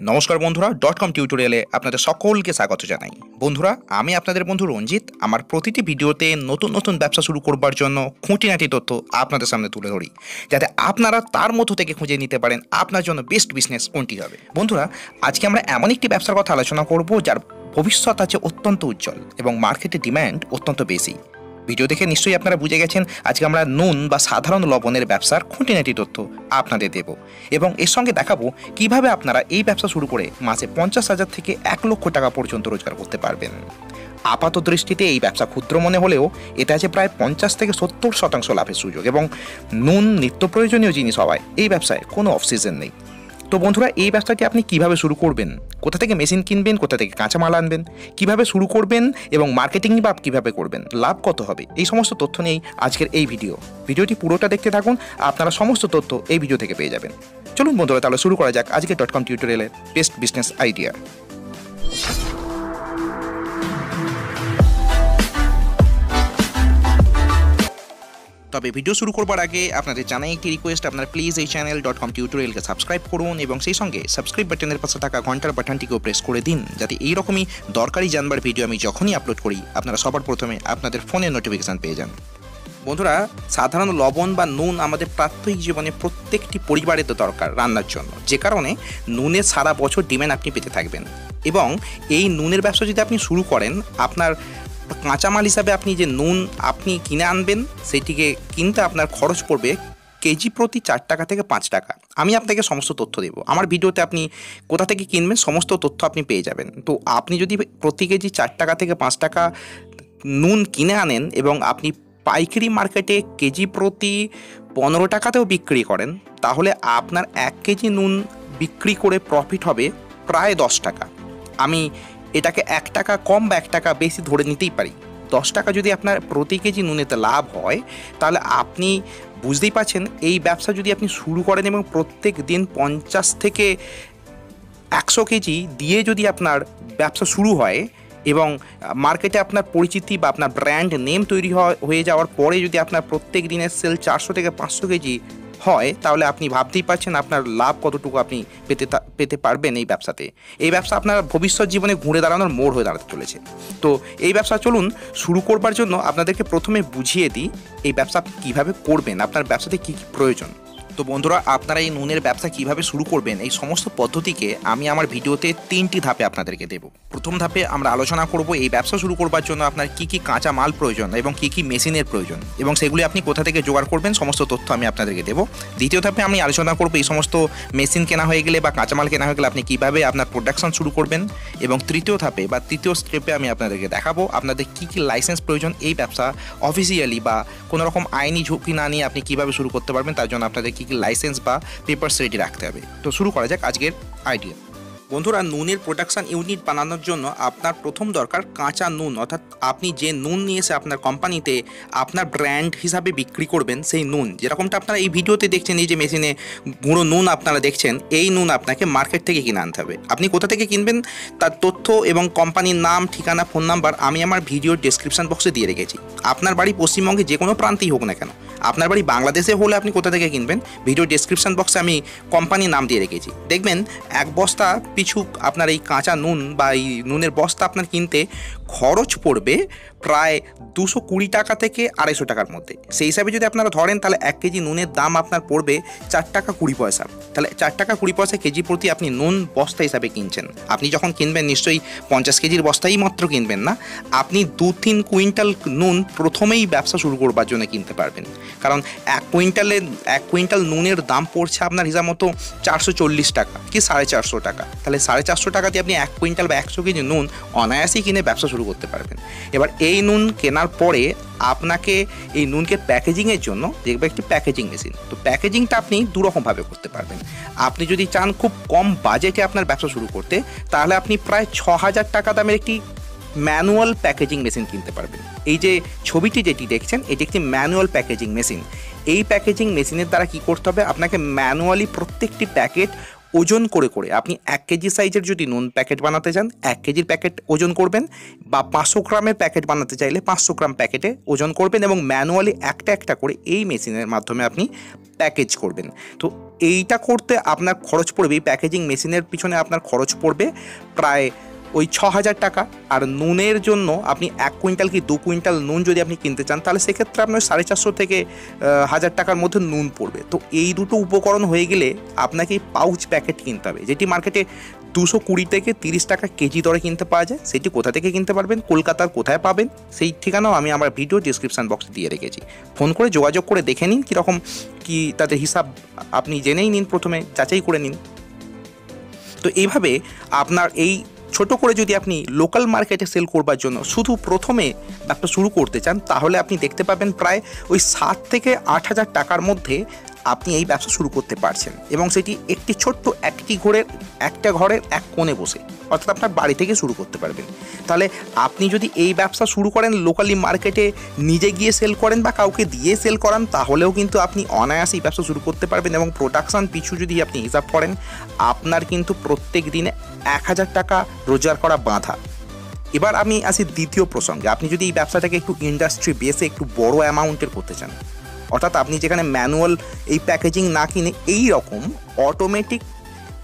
নমস্কার বন্ধুরা dot com টিউটোরিয়ালে আপনাদের সকলকে স্বাগত জানাই। বন্ধুরা, আমি আপনাদের বন্ধু রঞ্জিত। আমার প্রতিটি ভিডিওতে নতুন নতুন ব্যবসা শুরু করবার জন্য খুঁটিনাটি তথ্য আপনাদের সামনে তুলে ধরি। যাতে আপনারা তার মধ্য থেকে খুঁজে নিতে পারেন, আপনার জন্য বেস্ট বিজনেস কোনটি হবে। বন্ধুরা, আজকে আমরা এমন একটি ব্যবসার কথা আলোচনা করব, যার ভবিষ্যৎ আছে অত্যন্ত উজ্জ্বল এবং মার্কেটে ডিম্যান্ড অত্যন্ত বেশি। ভিডিও দেখে নিশ্চয়ই আপনারা বুঝে গেছেন, আজকে আমরা নুন বা সাধারণ লবণের ব্যবসার খুঁটিনাটি তথ্য আপনাদের দেব। এবং এর সঙ্গে দেখাবো কীভাবে আপনারা এই ব্যবসা শুরু করে মাসে পঞ্চাশ হাজার থেকে এক লক্ষ টাকা পর্যন্ত রোজগার করতে পারবেন। আপাত দৃষ্টিতে এই ব্যবসা ক্ষুদ্র মনে হলেও এতে আছে প্রায় পঞ্চাশ থেকে সত্তর শতাংশ লাভের সুযোগ এবং নুন নিত্য প্রয়োজনীয় জিনিস হওয়ায় এই ব্যবসায় কোনো অফ সিজন নেই। তো বন্ধুরা, এই ব্যবসাটি আপনি কীভাবে শুরু করবেন? কোথা থেকে মেশিন কিনবেন? কোথা থেকে কাঁচামাল আনবেন? কীভাবে শুরু করবেন? এবং মার্কেটিং বা কীভাবে করবেন? লাভ কত হবে? এই সমস্ত তথ্য নিয়েই আজকের এই ভিডিও। ভিডিওটি পুরোটা দেখতে থাকুন, আপনারা সমস্ত তথ্য এই ভিডিও থেকে পেয়ে যাবেন। চলুন বন্ধুরা, তাহলে শুরু করা যাক আজকে ডট কম টিউটোরিয়ালের বেস্ট বিজনেস আইডিয়া তবে ভিডিও শুরু করবার আগে আপনাদের জানাই একটি রিকোয়েস্ট আপনারা প্লিজ এই চ্যানেল ডট কম টিউটোরিয়ালকে সাবস্ক্রাইব করুন এবং সেই সঙ্গে সাবস্ক্রাইব বাটনের পাশে থাকা ঘণ্টার বাটনটিকেও প্রেস করে দিন যাতে এইরকমই দরকারি জানবার ভিডিও আমি যখনই আপলোড করি, আপনারা সবার প্রথমে আপনাদের ফোনে নোটিফিকেশান পেয়ে যান। বন্ধুরা, সাধারণ লবণ বা নুন আমাদের প্রাত্যহিক জীবনে প্রত্যেকটি পরিবারের তো দরকার রান্নার জন্য। যে কারণে নুনের সারা বছর ডিমান্ড আপনি পেতে থাকবেন। এবং এই নুনের ব্যবসা যদি আপনি শুরু করেন, আপনার কাঁচামাল হিসাবে আপনি যে নুন আপনি কিনে আনবেন সেটিকে কিনতে আপনার খরচ পড়বে কেজি প্রতি চার টাকা থেকে পাঁচ টাকা। আমি আপনাকে সমস্ত তথ্য দেবো। আমার ভিডিওতে আপনি কোথা থেকে কিনবেন সমস্ত তথ্য আপনি পেয়ে যাবেন। তো আপনি যদি প্রতি কেজি চার টাকা থেকে পাঁচ টাকা নুন কিনে আনেন এবং আপনি পাইকারি মার্কেটে কেজি প্রতি পনেরো টাকাতেও বিক্রি করেন, তাহলে আপনার এক কেজি নুন বিক্রি করে প্রফিট হবে প্রায় দশ টাকা। আমি এটাকে এক টাকা কম বা এক টাকা বেশি ধরে নিতেই পারি। দশ টাকা যদি আপনার প্রতি কেজি নুনেতে লাভ হয়, তাহলে আপনি বুঝতেই পারছেন এই ব্যবসা যদি আপনি শুরু করেন এবং প্রত্যেক দিন পঞ্চাশ থেকে একশো কেজি দিয়ে যদি আপনার ব্যবসা শুরু হয় এবং মার্কেটে আপনার পরিচিতি বা আপনার ব্র্যান্ড নেম তৈরি হয়ে যাওয়ার পরে যদি আপনার প্রত্যেক দিনের সেল চারশো থেকে পাঁচশো কেজি হয়, তাহলে আপনি ভাবতেই পারছেন আপনার লাভ কতটুকু আপনি পেতে পেতে পারবেন এই ব্যবসাতে। এই ব্যবসা আপনার ভবিষ্যৎ জীবনে ঘুরে দাঁড়ানোর মোড় হয়ে দাঁড়াতে চলেছে। তো এই ব্যবসা চলুন শুরু করবার জন্য আপনাদেরকে প্রথমে বুঝিয়ে দিই এই ব্যবসা কীভাবে করবেন, আপনার ব্যবসাতে কী কী প্রয়োজন। তো বন্ধুরা, আপনারা এই নুনের ব্যবসা কীভাবে শুরু করবেন, এই সমস্ত পদ্ধতিকে আমি আমার ভিডিওতে তিনটি ধাপে আপনাদেরকে দেব। প্রথম ধাপে আমরা আলোচনা করব এই ব্যবসা শুরু করবার জন্য আপনার কি কি কাঁচা মাল প্রয়োজন এবং কি কি মেশিনের প্রয়োজন এবং সেগুলি আপনি কোথা থেকে জোগাড় করবেন, সমস্ত তথ্য আমি আপনাদেরকে দেবো। দ্বিতীয় ধাপে আমি আলোচনা করব এই সমস্ত মেশিন কেনা হয়ে গেলে বা কাঁচামাল কেনা হয়ে গেলে আপনি কীভাবে আপনার প্রোডাকশন শুরু করবেন এবং তৃতীয় ধাপে বা তৃতীয় স্টেপে আমি আপনাদেরকে দেখাবো আপনাদের কি কি লাইসেন্স প্রয়োজন এই ব্যবসা অফিসিয়ালি বা কোনো রকম আইনি ঝুঁকি না নিয়ে আপনি কীভাবে শুরু করতে পারবেন, তার জন্য আপনাদের কি কি লাইসেন্স বা পেপার রেডি রাখতে হবে। তো শুরু করা যাক আজকের আইডিয়া বন্ধুরা, নুনের প্রোডাকশান ইউনিট বানানোর জন্য আপনার প্রথম দরকার কাঁচা নুন। অর্থাৎ আপনি যে নুন নিয়ে এসে আপনার কোম্পানিতে আপনার ব্র্যান্ড হিসাবে বিক্রি করবেন, সেই নুন। যেরকমটা আপনারা এই ভিডিওতে দেখছেন, এই যে মেশিনে গুঁড়ো নুন আপনারা দেখছেন, এই নুন আপনাকে মার্কেট থেকে কিনে আনতে হবে। আপনি কোথা থেকে কিনবেন? তার তথ্য এবং কোম্পানির নাম, ঠিকানা ফোন নাম্বার আমি আমার ভিডিওর ডিসক্রিপশন বক্সে দিয়ে রেখেছি। আপনার বাড়ি পশ্চিমবঙ্গে যে কোনো প্রান্তেই হোক না কেন, আপনার বাড়ি বাংলাদেশে হলে আপনি কোথা থেকে কিনবেন? ভিডিও ডিসক্রিপশন বক্সে আমি কোম্পানির নাম দিয়ে রেখেছি। দেখবেন, এক বস্তা পিছু আপনার এই কাঁচা নুন বা এই নুনের বস্তা আপনার কিনতে খরচ পড়বে প্রায় দুশো কুড়ি টাকা থেকে আড়াইশো টাকার মধ্যে। সেই হিসাবে যদি আপনারা ধরেন, তাহলে এক কেজি নুনের দাম আপনার পড়বে চার টাকা কুড়ি পয়সা। তাহলে চার টাকা কুড়ি পয়সা কেজি প্রতি আপনি নুন বস্তা হিসাবে কিনছেন। আপনি যখন কিনবেন, নিশ্চয়ই পঞ্চাশ কেজির বস্তাই মাত্র কিনবেন না, আপনি দু তিন কুইন্টাল নুন প্রথমেই ব্যবসা শুরু করবার জন্য কিনতে পারবেন। কারণ এক কুইন্টালের এক কুইন্টাল নুনের দাম পড়ছে আপনার হিসাব মতো চারশো চল্লিশ টাকা কি সাড়ে চারশো টাকা। তাহলে সাড়ে চারশো টাকা দিয়ে আপনি এক কুইন্টাল বা একশো কেজি নুন অনায়াসেই কিনে ব্যবসা শুরু করতে পারবেন। এবার এই নুন কেনার পরে আপনাকে এই নুনকে প্যাকেজিংয়ের জন্য দেখবে একটি প্যাকেজিং মেশিন তো প্যাকেজিংটা আপনি দুরকমভাবে করতে পারবেন। আপনি যদি চান খুব কম বাজেটে আপনার ব্যবসা শুরু করতে, তাহলে আপনি প্রায় ছ হাজার টাকা দামের একটি ম্যানুয়াল প্যাকেজিং মেশিন কিনতে পারবেন। এই যে ছবিটি যেটি দেখছেন, এটি একটি ম্যানুয়াল প্যাকেজিং মেশিন এই প্যাকেজিং মেশিনের দ্বারা কি করতে হবে? আপনাকে ম্যানুয়ালি প্রত্যেকটি প্যাকেট ওজন করে করে, আপনি এক কেজি সাইজের যদি নুন প্যাকেট বানাতে চান, এক কেজির প্যাকেট ওজন করবেন বা পাঁচশো গ্রামের প্যাকেট বানাতে চাইলে পাঁচশো গ্রাম প্যাকেটে ওজন করবেন এবং ম্যানুয়ালি একটা একটা করে এই মেশিনের মাধ্যমে আপনি প্যাকেজ করবেন। তো এইটা করতে আপনার খরচ পড়বে, এই প্যাকেজিং মেশিনের পিছনে আপনার খরচ পড়বে প্রায় ওই ছ হাজার টাকা আর নুনের জন্য আপনি এক কুইন্টাল কি দু কুইন্টাল নুন যদি আপনি কিনতে চান, তাহলে সেক্ষেত্রে আপনার সাড়ে চারশো থেকে হাজার টাকার মধ্যে নুন পড়বে। তো এই দুটো উপকরণ হয়ে গেলে আপনাকে পাউচ প্যাকেট কিনতে হবে, যেটি মার্কেটে দুশো কুড়ি থেকে তিরিশ টাকা কেজি দরে কিনতে পাওয়া যায়, সেটি কোথা থেকে কিনতে পারবেন, কলকাতার কোথায় পাবেন, সেই ঠিকানাও আমি আমার ভিডিও ডিসক্রিপশন বক্সে দিয়ে রেখেছি। ফোন করে যোগাযোগ করে দেখে নিন কীরকম কী তাদের হিসাব আপনি জেনেই নিন প্রথমে, যাচাই করে নিন। তো এইভাবে আপনার এই ছোট করে যদি আপনি লোকাল মার্কেটে সেল করবার জন্য শুধু প্রথমে ব্যবসা শুরু করতে চান, তাহলে আপনি দেখতে পাবেন প্রায় ওই সাত থেকে আট হাজার টাকার মধ্যে আপনি এই ব্যবসা শুরু করতে পারছেন এবং সেটি একটি ছোট্ট একটি ঘরের, একটা ঘরের এক কোণে বসে অর্থাৎ আপনার বাড়ি থেকে শুরু করতে পারবেন। তাহলে আপনি যদি এই ব্যবসা শুরু করেন লোকালি মার্কেটে নিজে গিয়ে সেল করেন বা কাউকে দিয়ে সেল করান, তাহলেও কিন্তু আপনি অনায়াসেই ব্যবসা শুরু করতে পারবেন এবং প্রোডাকশন পিছু যদি আপনি হিসাব করেন, আপনার কিন্তু প্রত্যেক দিনে এক হাজার টাকা রোজগার করা বাঁধা। এবার আমি আসি দ্বিতীয় প্রসঙ্গে। আপনি যদি এই ব্যবসাটাকে একটু ইন্ডাস্ট্রি বেসে একটু বড় অ্যামাউন্টের করতে চান অর্থাৎ আপনি যেখানে ম্যানুয়াল এই প্যাকেজিং না কিনে এই রকম অটোমেটিক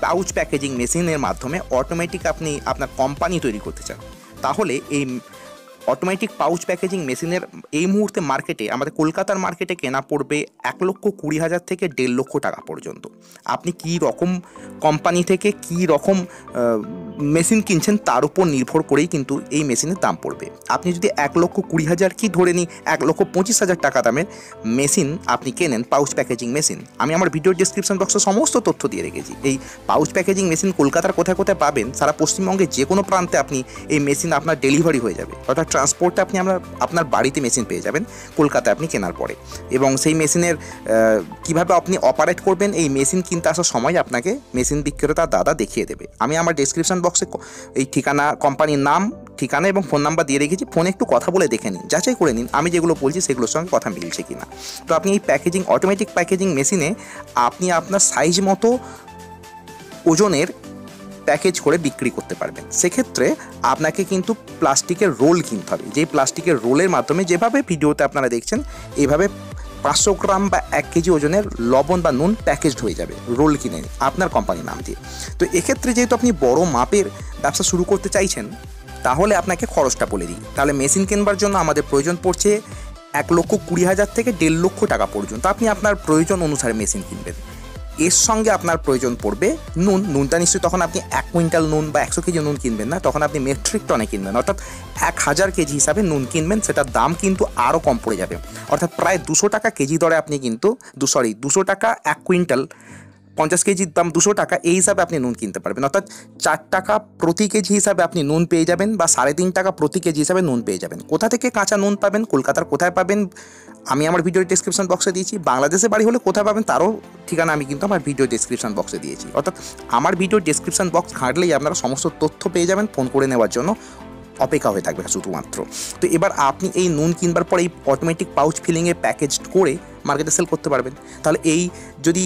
পাউচ প্যাকেজিং মেশিনের মাধ্যমে অটোমেটিক আপনি আপনার কোম্পানি তৈরি করতে চান। তাহলে এই অটোমেটিক পাউচ প্যাকেজিং মেশিনের এই মুহূর্তে মার্কেটে আমাদের কলকাতার মার্কেটে কেনা পড়বে এক লক্ষ কুড়ি হাজার থেকে দেড় লক্ষ টাকা পর্যন্ত। আপনি কী রকম কোম্পানি থেকে কী রকম মেশিন কিনছেন তার উপর নির্ভর করেই কিন্তু এই মেশিনের দাম পড়বে। আপনি যদি এক লক্ষ কুড়ি হাজার কি ধরে নিই এক লক্ষ পঁচিশ হাজার টাকা দামের মেশিন আপনি কেনেন পাউচ প্যাকেজিং মেশিন আমি আমার ভিডিও ডিসক্রিপশন বক্সে সমস্ত তথ্য দিয়ে রেখেছি। এই পাউচ প্যাকেজিং মেশিন কলকাতার কোথায় কোথায় পাবেন, সারা পশ্চিমবঙ্গে যে কোনো প্রান্তে আপনি এই মেশিন আপনার ডেলিভারি হয়ে যাবে। অর্থাৎ ট্রান্সপোর্টে আপনি আমরা আপনার বাড়িতে মেশিন পেয়ে যাবেন, কলকাতায় আপনি কেনার পরে। এবং সেই মেশিনের কীভাবে আপনি অপারেট করবেন, এই মেশিন কিনতে আসার সময় আপনাকে মেশিন বিক্রেতা দাদা দেখিয়ে দেবে। আমি আমার ডিসক্রিপশন বক্সে এই ঠিকানা কোম্পানির নাম, ঠিকানা এবং ফোন নাম্বার দিয়ে রেখেছি ফোনে একটু কথা বলে দেখে নিন, যাচাই করে নিন, আমি যেগুলো বলছি সেগুলোর সঙ্গে কথা মিলছে কি না তো আপনি এই প্যাকেজিং অটোমেটিক প্যাকেজিং মেশিনে আপনি আপনার সাইজ মতো ওজনের প্যাকেজ করে বিক্রি করতে পারবেন। সেক্ষেত্রে আপনাকে কিন্তু প্লাস্টিকের রোল কিনতে হবে। যেই প্লাস্টিকের রোলের মাধ্যমে যেভাবে ভিডিওতে আপনারা দেখছেন এইভাবে পাঁচশো গ্রাম বা এক কেজি ওজনের লবণ বা নুন প্যাকেজড হয়ে যাবে রোল কিনে আপনার কোম্পানির নাম দিয়ে। তো এক্ষেত্রে যেহেতু আপনি বড় মাপের ব্যবসা শুরু করতে চাইছেন, তাহলে আপনাকে খরচটা বলে দিই। তাহলে মেশিন কেনবার জন্য আমাদের প্রয়োজন পড়ছে এক লক্ষ কুড়ি হাজার থেকে দেড় লক্ষ টাকা পর্যন্ত। আপনি আপনার প্রয়োজন অনুসারে মেশিন কিনবেন। এর সঙ্গে আপনার প্রয়োজন পড়বে নুন। নুনটা নিশ্চয়ই তখন আপনি এক কুইন্টাল নুন বা একশো কেজি নুন কিনবেন না, তখন আপনি মেট্রিক টনে কিনবেন। অর্থাৎ এক হাজার কেজি হিসাবে নুন কিনবেন, সেটার দাম কিন্তু আরও কম পড়ে যাবে। অর্থাৎ প্রায় দুশো টাকা কেজি দরে আপনি কিন্তু সরি দুশো টাকা এক কুইন্টাল পঞ্চাশ কেজির দাম দুশো টাকা, এই হিসাবে আপনি নুন কিনতে পারবেন। অর্থাৎ চার টাকা প্রতি কেজি হিসাবে আপনি নুন পেয়ে যাবেন বা সাড়ে তিন টাকা প্রতি কেজি হিসাবে নুন পেয়ে যাবেন। কোথা থেকে কাঁচা নুন পাবেন, কলকাতার কোথায় পাবেন, আমি আমার ভিডিও ডিসক্রিপশন বক্সে দিয়েছি। বাংলাদেশে বাড়ি হলে কোথায় পাবেন, তারও ঠিকানা আমি কিন্তু আমার ভিডিও ডিসক্রিপশন বক্সে দিয়েছি। অর্থাৎ আমার ভিডিও ডিসক্রিপশন বক্স ঘাঁটলেই আপনারা সমস্ত তথ্য পেয়ে যাবেন ফোন করে নেওয়ার জন্য। অপেক্ষা হয়ে থাকবে শুধুমাত্র। তো এবার আপনি এই নুন কিনবার পরে এই অটোমেটিক পাউচ ফিলিংয়ে প্যাকেজ করে মার্কেটে সেল করতে পারবেন। তাহলে এই যদি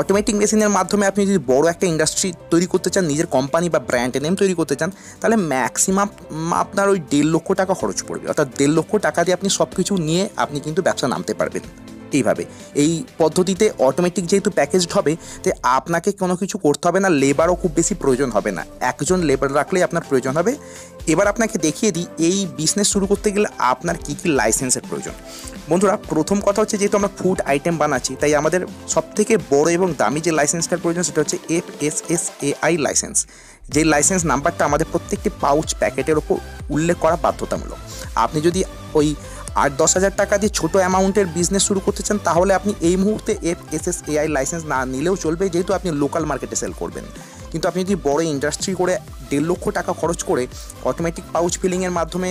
অটোমেটিক মেশিনের মাধ্যমে আপনি যদি বড় একটা ইন্ডাস্ট্রি তৈরি করতে চান, নিজের কোম্পানি বা ব্র্যান্ড নেম তৈরি করতে চান, তাহলে ম্যাক্সিমাম আপনার ওই দেড় লক্ষ টাকা খরচ পড়বে। অর্থাৎ দেড় লক্ষ টাকা দিয়ে আপনি সব কিছু নিয়ে আপনি কিন্তু ব্যবসা নামতে পারবেন। এইভাবে এই পদ্ধতিতে অটোমেটিক যেহেতু প্যাকেজড হবে, তো আপনাকে কোনো কিছু করতে হবে না লেবারও খুব বেশি প্রয়োজন হবে না। একজন লেবার রাখলেই আপনার প্রয়োজন হবে। এবার আপনাকে দেখিয়ে দিই, এই বিজনেস শুরু করতে গেলে আপনার কী কী লাইসেন্সের প্রয়োজন। বন্ধুরা, প্রথম কথা হচ্ছে যেহেতু আমরা ফুড আইটেম বানাচ্ছি, তাই আমাদের সবথেকে বড় এবং দামি যে লাইসেন্সটার প্রয়োজন, সেটা হচ্ছে F S S A I licence যে লাইসেন্স নাম্বারটা আমাদের প্রত্যেকটি পাউচ প্যাকেটের ওপর উল্লেখ করা বাধ্যতামূলক। আপনি যদি ওই আট দশ হাজার টাকা দিয়ে ছোটো অ্যামাউন্টের বিজনেস শুরু করতে চান, তাহলে আপনি এই মুহূর্তে F S S AI licence না নিলেও চলবে, যেহেতু আপনি লোকাল মার্কেটে সেল করবেন। কিন্তু আপনি যদি বড় ইন্ডাস্ট্রি করে দেড় লক্ষ টাকা খরচ করে অটোমেটিক পাউচ ফিলিংয়ের মাধ্যমে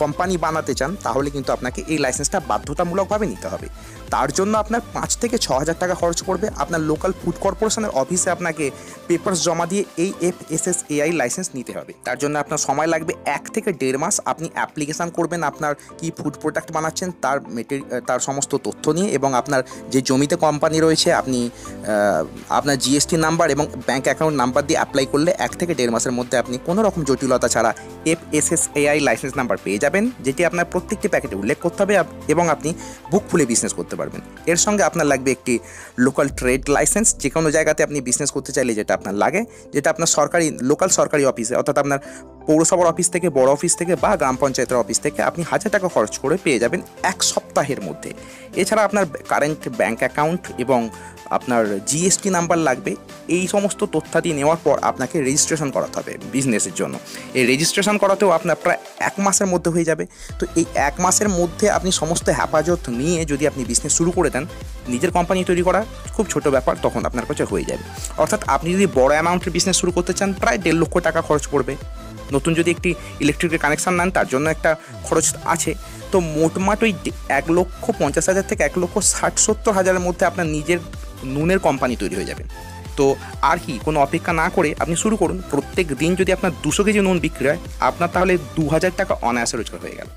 কোম্পানি বানাতে চান, তাহলে কিন্তু আপনাকে এই লাইসেন্সটা বাধ্যতামূলকভাবে নিতে হবে। তার জন্য আপনার পাঁচ থেকে ছ হাজার টাকা খরচ করবে আপনার লোকাল ফুড কর্পোরেশনের অফিসে আপনাকে পেপার্স জমা দিয়ে এই F S S AI licence নিতে হবে। তার জন্য আপনার সময় লাগবে এক থেকে দেড় মাস। আপনি অ্যাপ্লিকেশান করবেন, আপনার কি ফুড প্রোডাক্ট বানাচ্ছেন, তার মেটেরি তার সমস্ত তথ্য নিয়ে এবং আপনার যে জমিতে কোম্পানি রয়েছে, আপনি আপনার জিএসটি নাম্বার এবং ব্যাঙ্ক অ্যাকাউন্ট নাম্বার দিয়ে অ্যাপ্লাই করলে এক থেকে দেড় মাসের মধ্যে আপনি কোনো রকম জটিলতা ছাড়া F S S AI licence number পেয়ে যাবেন, যেটি আপনার প্রত্যেকটি প্যাকেটে উল্লেখ করতে হবে এবং আপনি বুক খুলে বিজনেস করতে পারবেন। এর সঙ্গে আপনার লাগবে একটি লোকাল ট্রেড লাইসেন্স যে কোনো জায়গাতে আপনি বিজনেস করতে চাইলে যেটা আপনার লাগে, যেটা আপনার সরকারি লোকাল সরকারি অফিসে অর্থাৎ আপনার পৌরসভার অফিস থেকে, বড় অফিস থেকে বা গ্রাম পঞ্চায়েতের অফিস থেকে আপনি হাজার টাকা খরচ করে পেয়ে যাবেন এক সপ্তাহের মধ্যে। এছাড়া আপনার কারেন্ট ব্যাঙ্ক অ্যাকাউন্ট এবং আপনার জিএসটি নাম্বার লাগবে, এই সমস্ত তথ্যাদি নেওয়ার পর আপনাকে রেজিস্ট্রেশন করাতে হবে বিজনেসের জন্য। এই রেজিস্ট্রেশন করাতেও আপনার প্রায় এক মাসের মধ্যে হয়ে যাবে। তো এই এক মাসের মধ্যে আপনি সমস্ত হেফাজত নিয়ে যদি আপনি বিজনেস শুরু করে দেন, নিজের কোম্পানি তৈরি করা খুব ছোট ব্যাপার, তখন আপনার কাছে হয়ে যাবে। অর্থাৎ আপনি যদি বড় অ্যামাউন্টের বিজনেস শুরু করতে চান, প্রায় দেড় লক্ষ টাকা খরচ পড়বে। নতুন যদি একটি ইলেকট্রিকের কানেকশান নেন, তার জন্য একটা খরচ আছে। তো মোটমাট ওই এক লক্ষ পঞ্চাশ হাজার থেকে এক লক্ষ ষাট সত্তর হাজারের মধ্যে আপনার নিজের নুনের কোম্পানি তৈরি হয়ে যাবে। তো আর কি, কোনো অপেক্ষা না করে আপনি শুরু করুন। প্রত্যেক দিন যদি আপনার দুশো কেজি নুন বিক্রি হয় আপনার তাহলে দু হাজার টাকা অনায়াসে রোজগার হয়ে গেল।